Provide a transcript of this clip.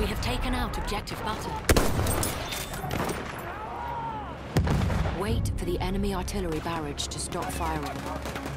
We have taken out objective butter. Wait for the enemy artillery barrage to stop firing.